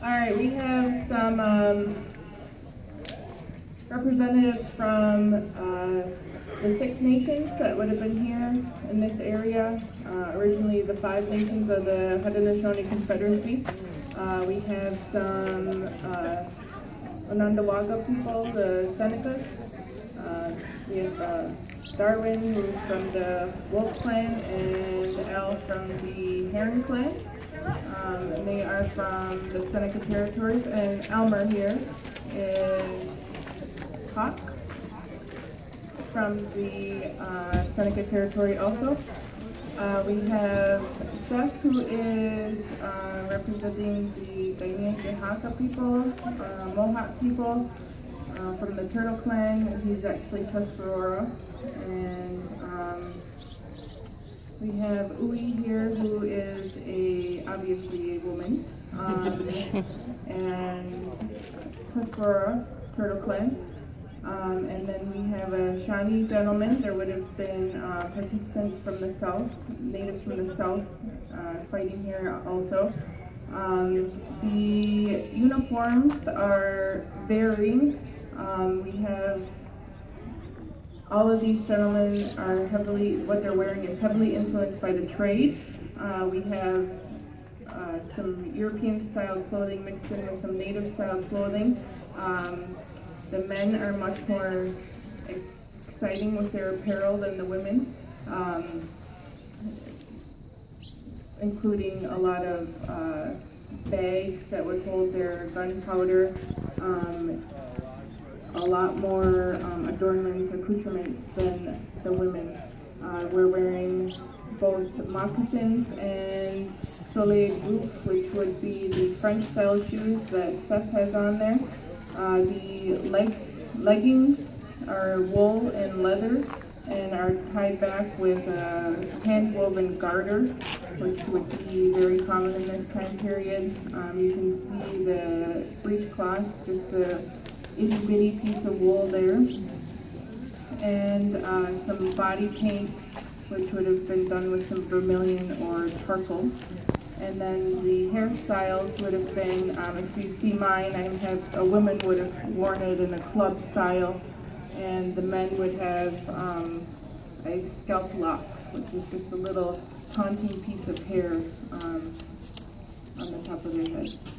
All right, we have some um, representatives from uh, the Six Nations that would have been here in this area. Uh, originally, the five nations of the Haudenosaunee Confederacy. Uh, we have some uh, Onondaga people, the Senecas. Uh, Darwin, who's from the Wolf Clan, and Al from the Heron Clan. Um, and they are from the Seneca territories, and Elmer here is Hawk from the uh, Seneca territory also. Uh, we have Seth, who is uh, representing the Kanien'kehá:ka people, uh, Mohawk people, uh, from the Turtle Clan. He's actually Tuscarora. And um, we have Ui here, who is a obviously a woman, um, and Tuscarora, Turtle Clan. Um, and then we have a Shawnee gentleman. There would have been uh, participants from the south, natives from the south, uh, fighting here also. Um, the uniforms are varying. Um, we have all of these gentlemen are heavily, what they're wearing is heavily influenced by the trade. Uh, we have uh, some European style clothing mixed in with some native style clothing. Um, the men are much more exciting with their apparel than the women, um, including a lot of uh, bags that would hold their gunpowder, um, a lot more um, adornments, accoutrements than the women. Uh, we're wearing both moccasins and soulier boots, which would be the French style shoes that Seth has on there. Uh, the leg leggings are wool and leather and are tied back with a hand-woven garter, which would be very common in this time period. Um, you can see the breechcloth, just itty bitty piece of wool there, and uh, some body paint, which would have been done with some vermilion or charcoal. And then the hairstyles would have been, um, if you see mine, I have, a woman would have worn it in a club style, and the men would have um, a scalp lock, which is just a little taunting piece of hair um, on the top of their head.